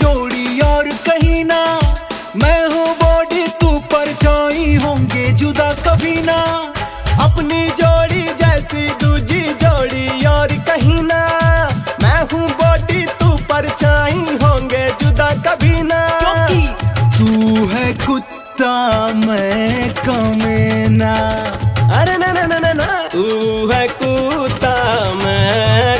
जोड़ी और कहीं ना। मैं हूँ बॉडी तू पर जाई होंगे जुदा कभी ना। अपनी जोड़ी जैसी दूजी जोड़ी और कहीं ना। मैं हूँ बॉडी तू पर जाई होंगे जुदा कभी ना। तू है कुत्ता मैं कमेना अरे ना ना ना ना, ना। तू है कुत्ता मैं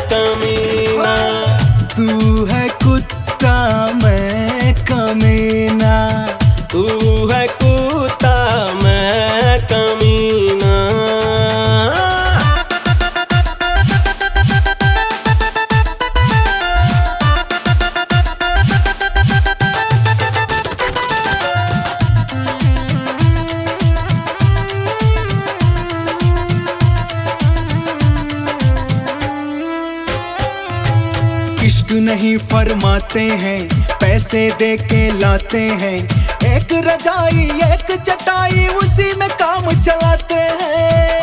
इश्क नहीं फरमाते हैं, पैसे दे के लाते हैं। एक रजाई, एक चटाई, उसी में काम चलाते हैं।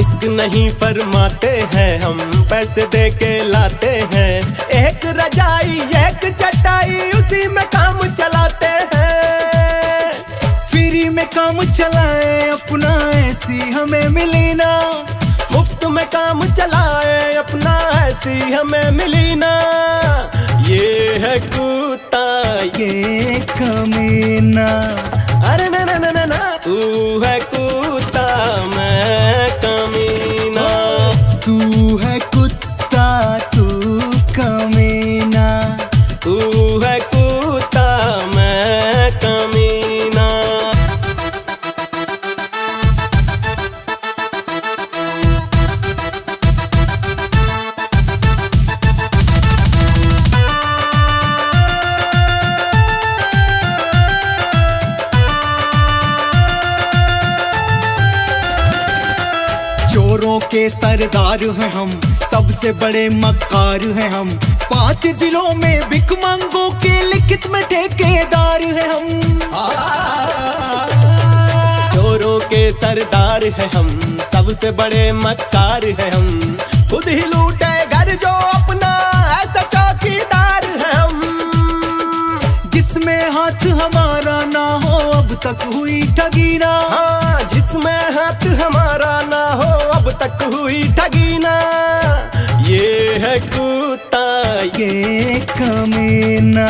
इश्क नहीं फरमाते हैं, हम पैसे दे के लाते हैं। एक रजाई, एक चटाई, उसी में काम चलाते हैं। फ्री में काम चलाए, अपना ऐसी हमें मिली ना। मुफ़्त में काम चलाए अपना ऐसी हमें मिली ना। के सरदार हैं हम, सबसे बड़े मक्कार हैं हम। पाँच जिलों में भिकमंगों के लिखित में ठेकेदार हैं हम। चोरों के सरदार हैं हम, सबसे बड़े मक्कार हैं हम। खुद ही लूटे घर जो जिसमें हाथ हमारा ना हो अब तक हुई ठगी ना हाँ जिसमें हाथ हमारा ना हो अब तक हुई ठगी ना ये है कुत्ता ये कमीना।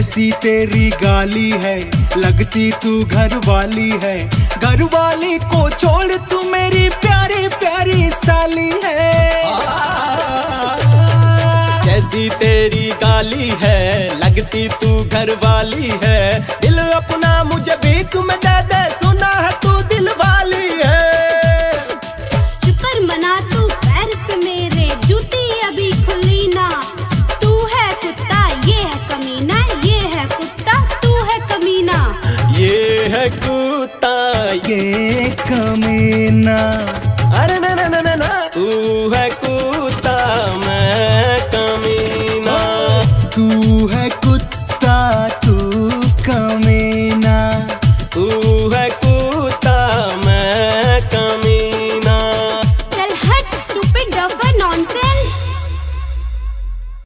कैसी तेरी गाली है, लगती तू घर वाली है। घर वाली को छोड़ तू मेरी प्यारी प्यारी साली है। जैसी तेरी गाली है, लगती तू घर वाली है। दिल अपना मुझे भी तुम दे दे है ये कमीना।